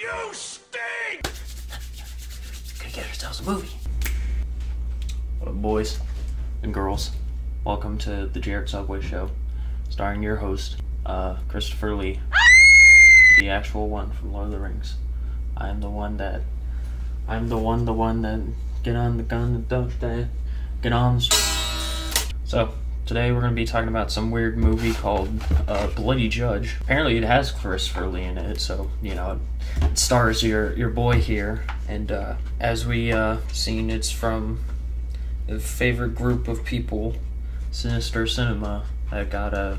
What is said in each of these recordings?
You stink! Get ourselves a movie. What up, boys and girls? Welcome to the Jared Subway Show, starring your host, uh, Christopher Lee, the actual one from Lord of the Rings. I'm the one that, I'm the one, the one that get on the gun, and don't that, get on. The so today we're gonna be talking about some weird movie called uh, Bloody Judge. Apparently, it has Christopher Lee in it, so you know it stars your your boy here. And uh, as we uh, seen, it's from the favorite group of people, Sinister Cinema, that got a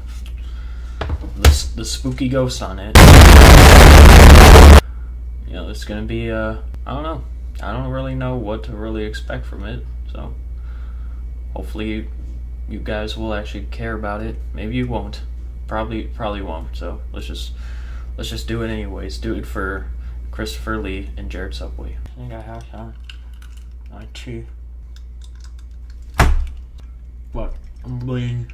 the, the spooky ghost on it. You know, it's gonna be uh, I don't know. I don't really know what to really expect from it. So hopefully you guys will actually care about it. Maybe you won't. Probably probably won't. So let's just let's just do it anyways. Do it for Christopher Lee and Jared Subway. I think I have time. Not two. What? I'm bleeding.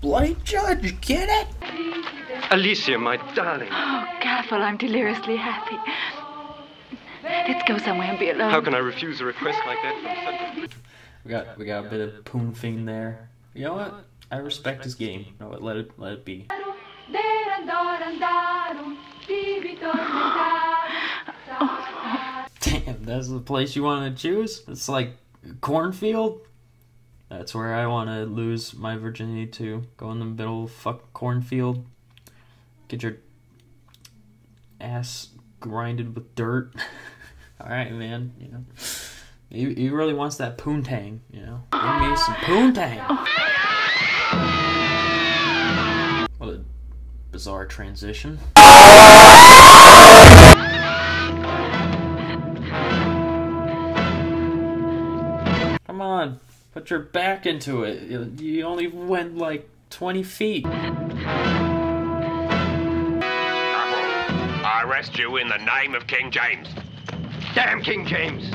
Bloody judge, get it? Alicia, my darling. Oh, careful, I'm deliriously happy. Let's go somewhere and be alone. How can I refuse a request like that from such a... We got we got a bit of poon thing there. You know what? I respect his game. You know what? Let it let it be. Damn, that's the place you want to choose? It's like cornfield? That's where I want to lose my virginity to. Go in the middle of fuck cornfield. Get your ass grinded with dirt. Alright, man, you know. He, he really wants that poontang, you know. Give me some poontang. What a bizarre transition. Come on, put your back into it. You, you only went like 20 feet. I arrest you in the name of King James. Damn King James!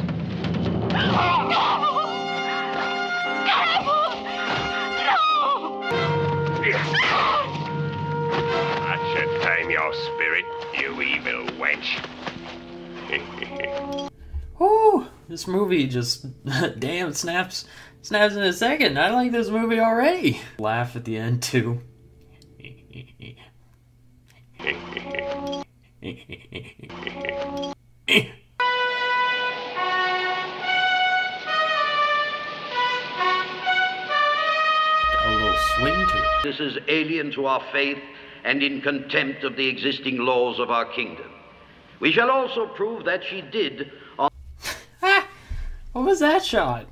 Your spirit, you evil wench. Whoo! This movie just damn snaps snaps in a second. I like this movie already. Laugh at the end too. Swing to it. This is alien to our faith and in contempt of the existing laws of our kingdom. We shall also prove that she did, on Ah, what was that shot?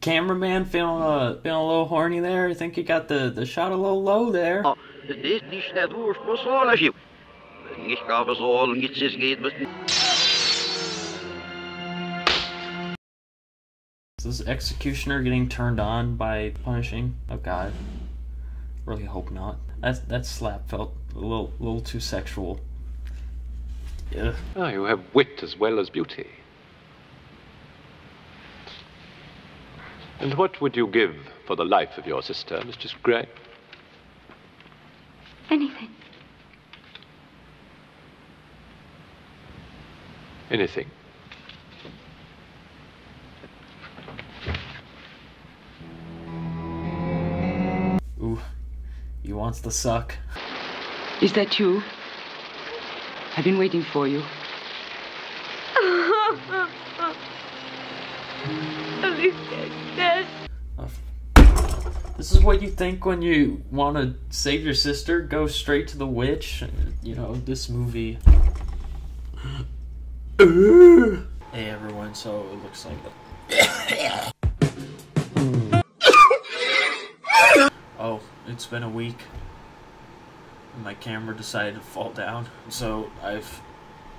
Cameraman feeling uh feeling a little horny there. I think he got the the shot a little low there. dit is net oorspronkelijk. Ich gab es all, nichts ist geht mit. Is this executioner getting turned on by punishing? Oh god. Really hope not. That that slap felt a little little too sexual. Yeah. Ah, you have wit as well as beauty. And what would you give for the life of your sister, Mistress Gray? Anything. Anything. Wants to suck. Is that you? I've been waiting for you. This is what you think when you want to save your sister. Go straight to the witch. You know this movie. hey everyone, so it looks like. It's been a week. My camera decided to fall down, so I've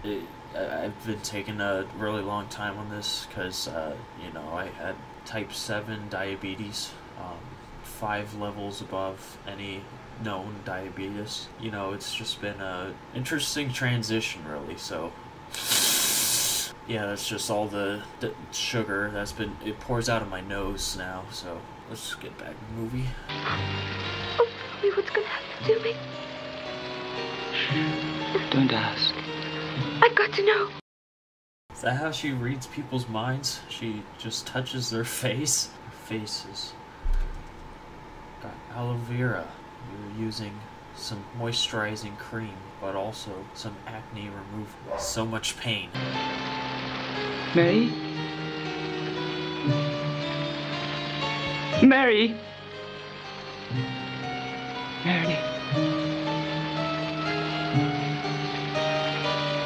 it, I've been taking a really long time on this because uh, you know I had type seven diabetes, um, five levels above any known diabetes. You know, it's just been a interesting transition, really. So yeah, that's just all the, the sugar that's been it pours out of my nose now. So let's get back to the movie. Oh, tell me what's gonna happen to me. Don't ask. I've got to know. Is that how she reads people's minds? She just touches their face? Her face is got aloe vera. You're using some moisturizing cream, but also some acne removal. So much pain. Mary? Mary? Mary.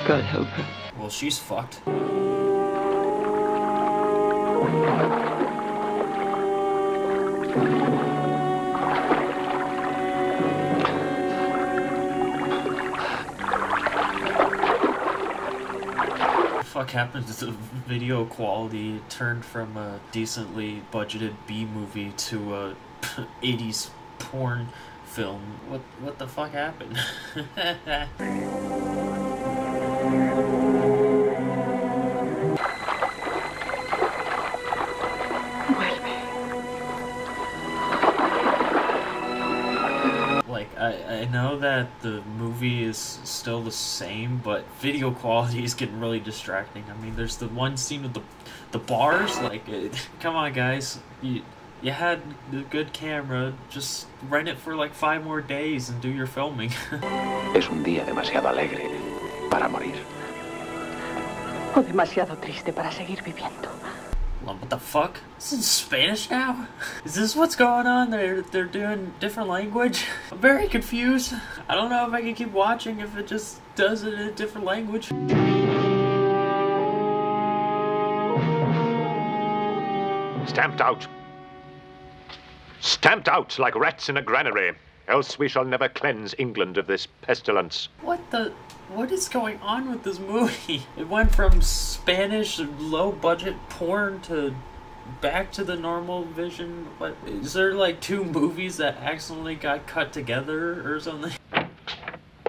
God help her. Well, she's fucked. Fuck happened to the video quality It turned from a decently budgeted B movie to a 80s porn film? What what the fuck happened? that the movie is still the same but video quality is getting really distracting i mean there's the one scene with the the bars like it, come on guys you you had a good camera just rent it for like five more days and do your filming Es un día demasiado alegre para morir. O demasiado triste para seguir viviendo. What the fuck? This is Spanish now? Is this what's going on? They're they're doing different language? I'm very confused. I don't know if I can keep watching if it just does it in a different language. Stamped out. Stamped out like rats in a granary. Else we shall never cleanse England of this pestilence. What the what is going on with this movie? It went from Spanish low budget porn to back to the normal vision. What is there like two movies that accidentally got cut together or something?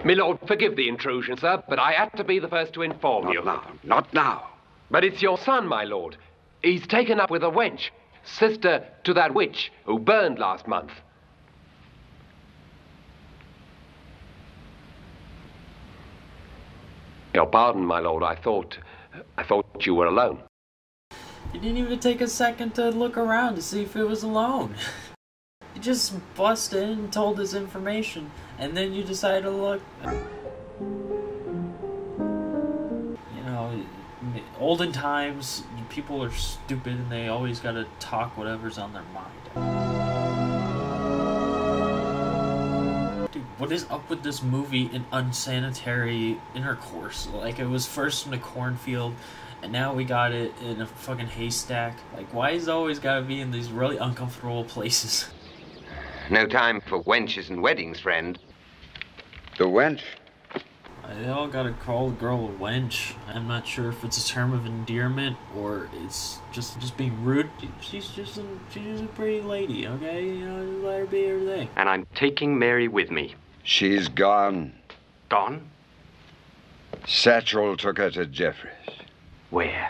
My lord, forgive the intrusion, sir, but I had to be the first to inform you. Not now. Not now. But it's your son, my lord. He's taken up with a wench, sister to that witch who burned last month. Your pardon, my lord. I thought, I thought you were alone. You didn't even take a second to look around to see if it was alone. You just busted in and told us information, and then you decided to look. You know, olden times, people are stupid and they always gotta talk whatever's on their mind. What is up with this movie and unsanitary intercourse? Like, it was first in a cornfield, and now we got it in a fucking haystack. Like, why is it always gotta be in these really uncomfortable places? No time for wenches and weddings, friend. The wench? They all gotta call the girl a wench. I'm not sure if it's a term of endearment or it's just just being rude. She's just a, she's a pretty lady, okay? You know, let her be her thing. And I'm taking Mary with me. She's gone. Gone? Satchel took her to Jeffreys. Where?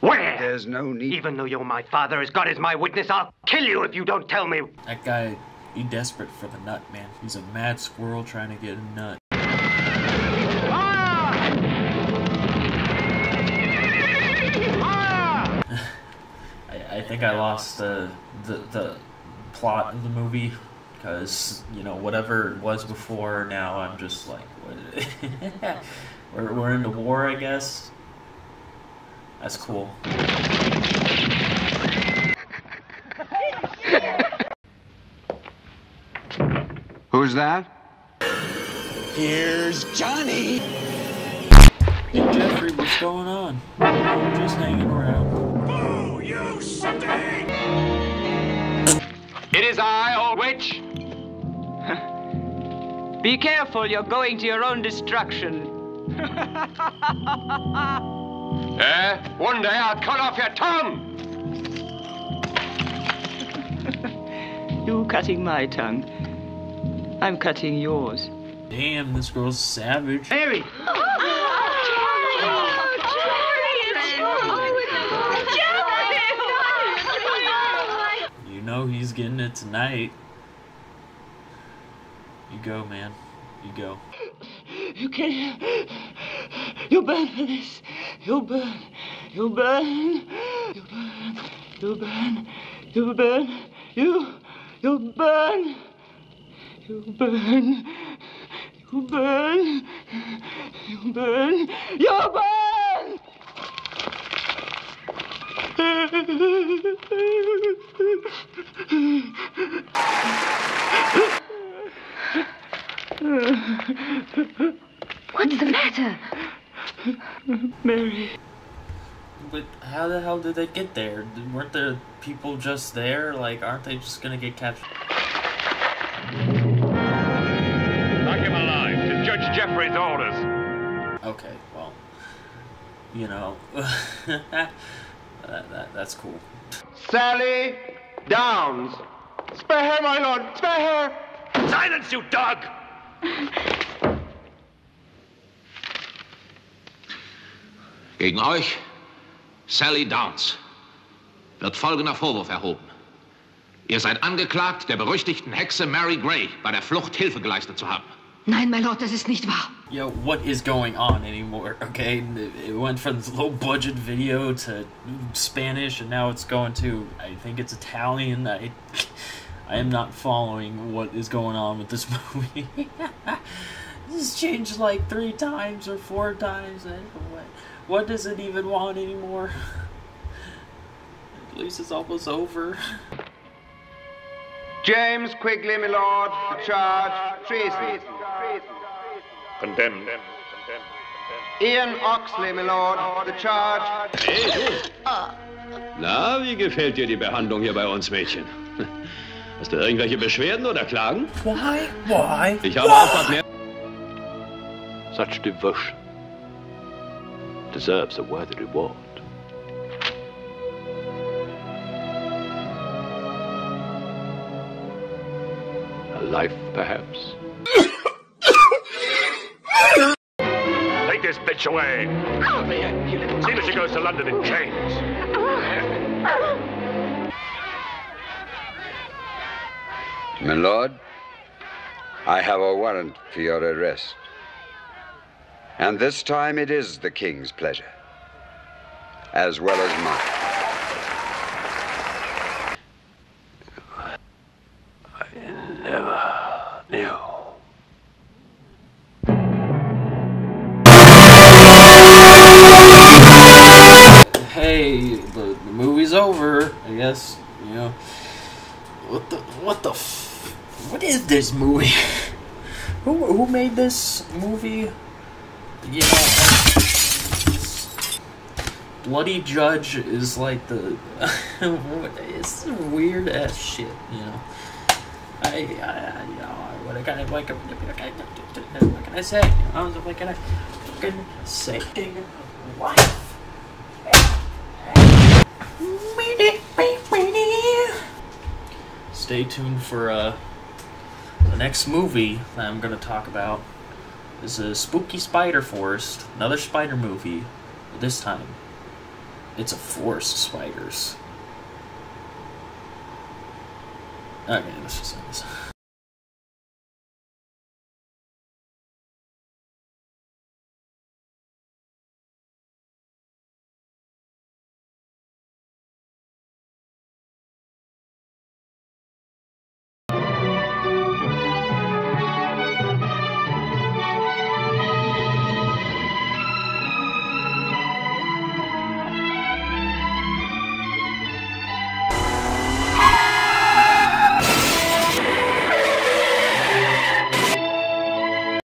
Where? There's no need. Even though you're my father, as God is my witness, I'll kill you if you don't tell me. That guy, he desperate for the nut, man. He's a mad squirrel trying to get a nut. Ah! I, I think I lost the, the the plot of the movie because you know whatever it was before. Now I'm just like, we're we're into war, I guess. That's cool. Who's that? Here's Johnny. Hey Jeffrey, what's going on? I'm just hanging around. Oh, you stink! It is I, old witch. Be careful, you're going to your own destruction. Eh? One day I'll cut off your tongue. You cutting my tongue. I'm cutting yours. Damn, this girl's savage. Mary! You know he's getting it tonight. Go, man. You go. You can't. You'll burn for this. You'll burn. You'll burn. You'll burn. You'll burn. You'll burn. You. You'll burn. You'll burn. You'll burn. You'll burn. You'll burn. What's the matter? Mary. But how the hell did they get there? Weren't there people just there? Like, aren't they just gonna get captured? Knock him alive to Judge Jeffreys' orders. Okay, well, you know, that, that, that's cool. Sally Downs. Spare her, my lord. Spare her. Silence, you dog! Gegen euch, Sally Downs, wird folgender Vorwurf erhoben. Ihr seid angeklagt, der berüchtigten Hexe Mary Gray bei der Flucht Hilfe geleistet zu haben. Nein, mein Lord, das ist nicht wahr. Yo, what is going on anymore? Okay, it went from this low budget video to Spanish, and now it's going to I think it's Italian. I I am not following what is going on with this movie. this has changed like three times or four times. What what does it even want anymore? At least it's almost over. James Quigley, my lord. The charge. Treason. Condemned. Ian Oxley, my lord. The charge. Ah. Na, wie gefällt dir die Behandlung hier bei uns, Mädchen? Hast du irgendwelche Beschwerden oder Klagen? Why? Why? Ich habe auch mehr. Such devotion deserves a worthy reward. A life, perhaps. Take this bitch away. See that she goes to London in chains. My lord, I have a warrant for your arrest. And this time it is the king's pleasure, as well as mine. What the what the f- what is this movie? who who made this movie? You know, Bloody Judge is like the it's weird ass shit. You know. I, I, I you know what can I like what can I, what can I say? What can I say? Life. Stay tuned for uh, the next movie that I'm going to talk about. Is a Spooky Spider Forest, another spider movie. But this time, it's a forest of spiders. Okay, let's just end this.